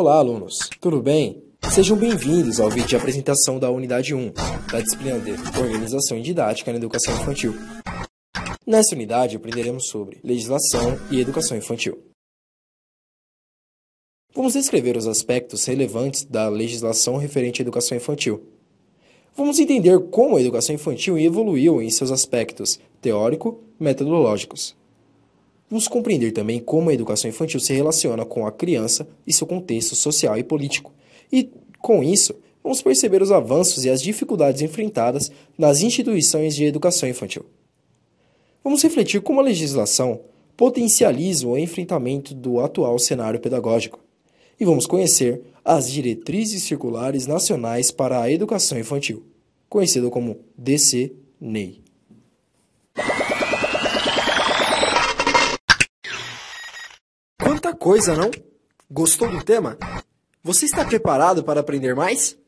Olá, alunos. Tudo bem? Sejam bem-vindos ao vídeo de apresentação da Unidade 1, da disciplina de Organização e Didática na Educação Infantil. Nesta unidade, aprenderemos sobre legislação e educação infantil. Vamos descrever os aspectos relevantes da legislação referente à educação infantil. Vamos entender como a educação infantil evoluiu em seus aspectos teórico-metodológicos. Vamos compreender também como a educação infantil se relaciona com a criança e seu contexto social e político. E, com isso, vamos perceber os avanços e as dificuldades enfrentadas nas instituições de educação infantil. Vamos refletir como a legislação potencializa o enfrentamento do atual cenário pedagógico. E vamos conhecer as Diretrizes Circulares Nacionais para a Educação Infantil, conhecido como DC-NEI. Quanta coisa, não? Gostou do tema? Você está preparado para aprender mais?